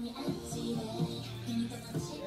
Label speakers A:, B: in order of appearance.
A: に愛して